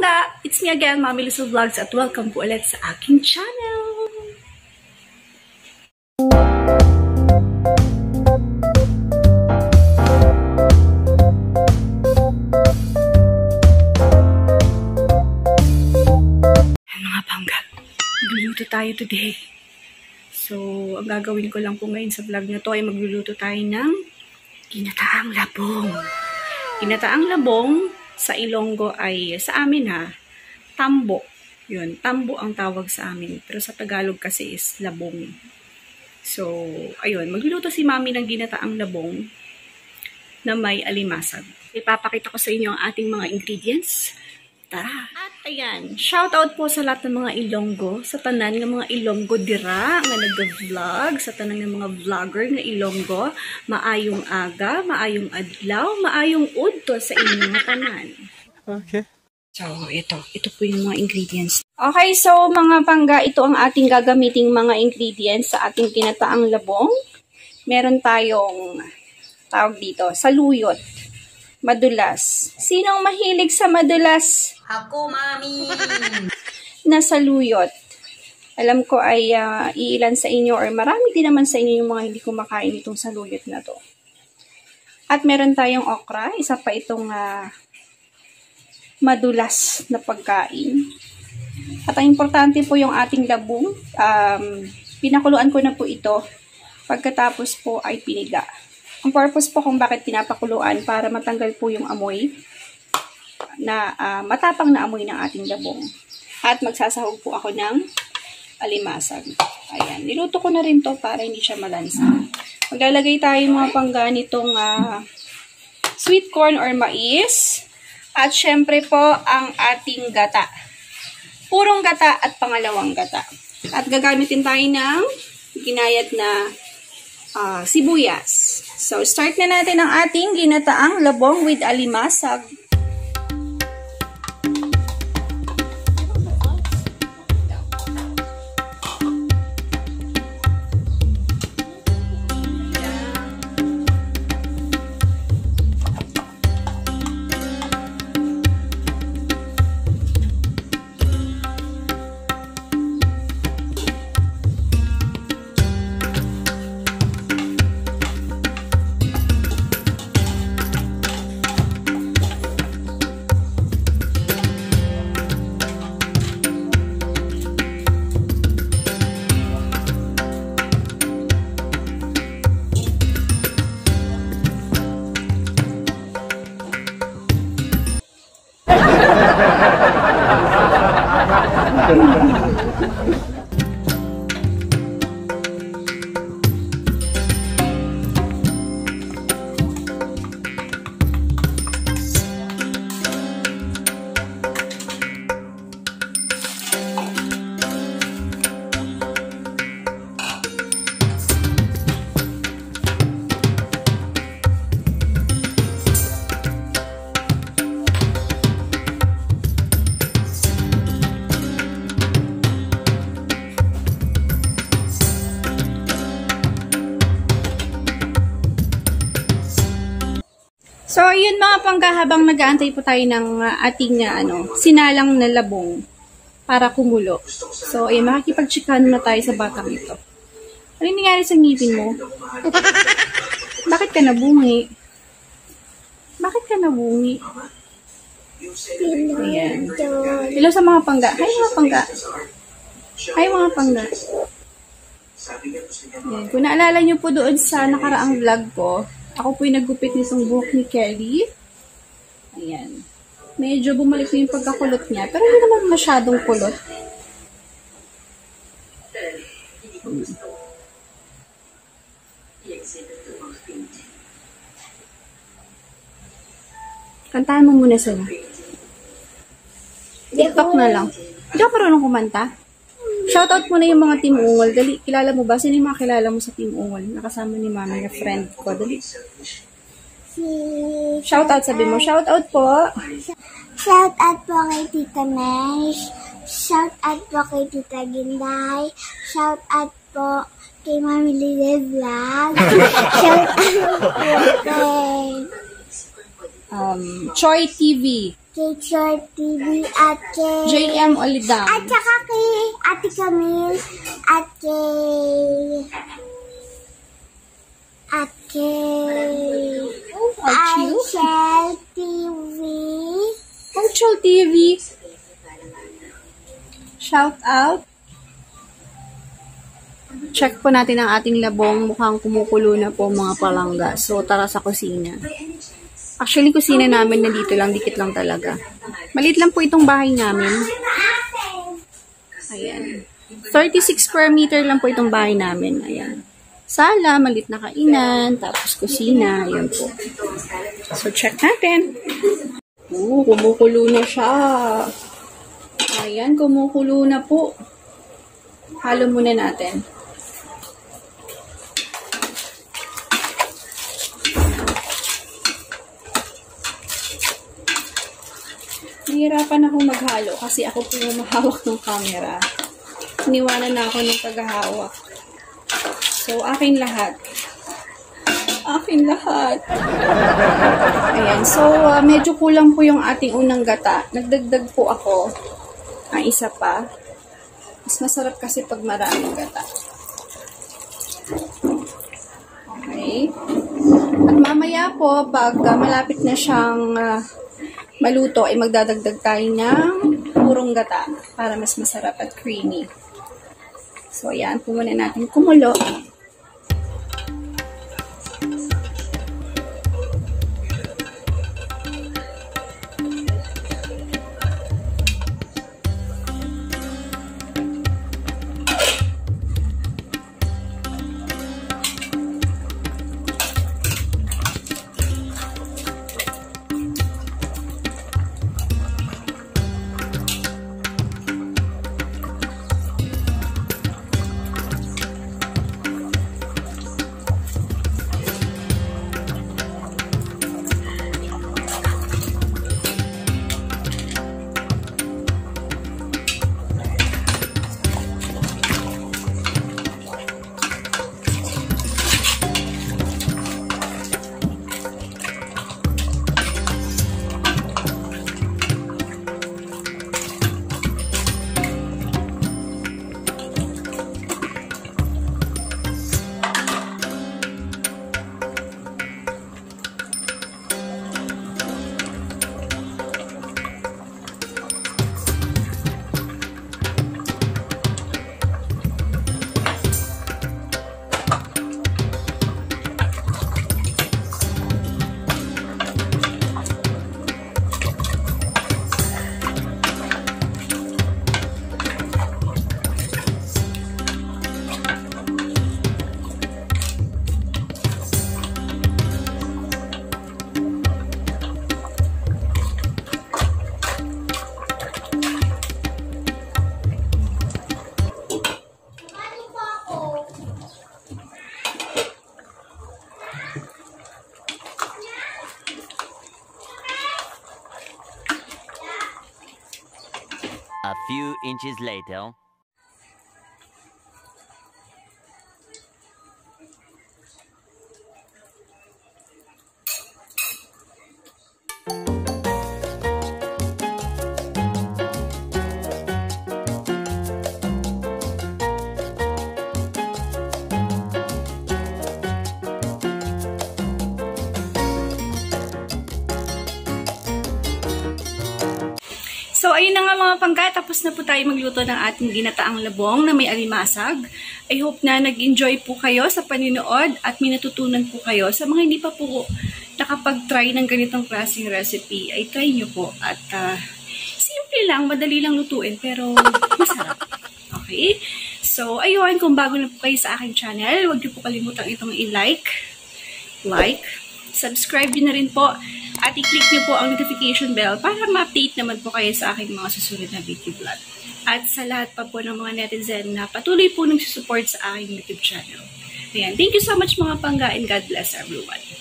pangga! It's me again, Mami Lizzo Vlogs at welcome po ulit sa aking channel! Mga pangga, magluluto tayo today. So, ang gagawin ko lang po ngayon sa vlog na to ay magluluto tayo ng ginataang labong. Ginataang labong sa Ilonggo ay, sa amin ha, tambo. Yun, tambo ang tawag sa amin. Pero sa Tagalog kasi is labong. So, ayun, magluluto si mami ng ginataang labong na may alimasag. Ipapakita ko sa inyo ang ating mga ingredients. Tara! At ayan, shout out po sa lahat ng mga Ilonggo, sa tanan ng mga Ilonggo dira nga nag-vlog, sa tanan ng mga vlogger nga Ilonggo, maayong aga, maayong adlaw, maayong udto sa inyong tanan. Okay. So, ito. Ito po yung mga ingredients. Okay, so mga pangga, ito ang ating gagamiting mga ingredients sa ating kinataang labong. Meron tayong, tawag dito, saluyot, madulas. Sinong mahilig sa madulas? Ako, mami! na saluyot. Alam ko ay uh, iilan sa inyo or marami din naman sa inyo yung mga hindi kumakain itong saluyot na to. At meron tayong okra, isa pa itong uh, madulas na pagkain. At ang importante po yung ating labong. Um, pinakuluan ko na po ito. Pagkatapos po ay piniga. Ang purpose po kung bakit pinapakuluan para matanggal po yung amoy na uh, matapang na amoy ng ating labong. At magsasahog po ako ng alimasag. Ayan. Niluto ko na rin to para hindi siya malansa. Maglalagay tayo mga pangga nitong uh, sweet corn or mais. At syempre po ang ating gata. Purong gata at pangalawang gata. At gagamitin tayo ng ginayat na uh, sibuyas. So, start na natin ang ating ginataang labong with alimasag. So, yun mga pangga, habang nag-aantay po tayo ng uh, ating uh, ano, sinalang na labong para kumulo. So, ayun, makikipag-chikahan na tayo sa batang ito. Ano yung nangyari sa ngipin mo? Bakit ka nabungi? Bakit ka nabungi? Ayan. Hello sa mga pangga. Hi mga pangga. Hi mga pangga. Ayan. Kung naalala nyo po doon sa nakaraang vlog ko, ako po yung nagupit nitong buhok ni Kelly. Ayan. Medyo bumalik na yung pagkakulot niya. Pero hindi naman masyadong kulot. Hmm. Kantahan mo muna sila. TikTok na lang. Hindi ako marunong kumanta. Shoutout mo na yung mga Team Ungol. Dali, kilala mo ba? Sino yung mga kilala mo sa Team Ungol? Nakasama ni mama na friend ko. Dali. Si... Shoutout, sabi mo. Shoutout po. Shout out po kay Tita Nesh. Shout out po kay Tita Ginday. Shout out po kay Mami Lily Vlog. Shout out po kay Um, Choi TV. J Teacher TV at kay... JM Olidam. At saka kay Ate Camille at kay... At kay... Archie. Angel TV. Punctual TV. Shout out. Check po natin ang ating labong. Mukhang kumukulo na po mga palangga. So, tara sa kusina. Actually, kusina namin na dito lang. Dikit lang talaga. Maliit lang po itong bahay namin. Ayan. 36 square meter lang po itong bahay namin. Ayan. Sala, malit na kainan, tapos kusina. Ayan po. So, check natin. Oo, kumukulo na siya. Ayan, kumukulo na po. Halo muna natin. Nahirapan ako maghalo kasi ako po mahawak ng camera. Iniwanan na ako ng tagahawak. So, akin lahat. Akin lahat. Ayan. So, uh, medyo kulang po yung ating unang gata. Nagdagdag po ako ang isa pa. Mas masarap kasi pag maraming gata. Okay. At mamaya po, pag uh, malapit na siyang uh, maluto, ay magdadagdag tayo ng purong gata para mas masarap at creamy. So, ayan. Po muna natin kumulo. Inches later. So, ayun na nga mga pangga, tapos na po tayo magluto ng ating ginataang labong na may alimasag. I hope na nag-enjoy po kayo sa paninood at may natutunan po kayo. Sa mga hindi pa po nakapag-try ng ganitong klaseng recipe, ay try nyo po. At ah, simple lang, madali lang lutuin, pero masarap. Okay? So, ayun, kung bago na po kayo sa aking channel, huwag niyo po kalimutang itong i-like, like, subscribe nyo na rin po at i-click nyo po ang notification bell para ma-update naman po kayo sa aking mga susunod na video vlog. At sa lahat pa po ng mga netizen na patuloy po nagsusupport sa aking YouTube channel. Ayan, thank you so much mga pangga and God bless everyone.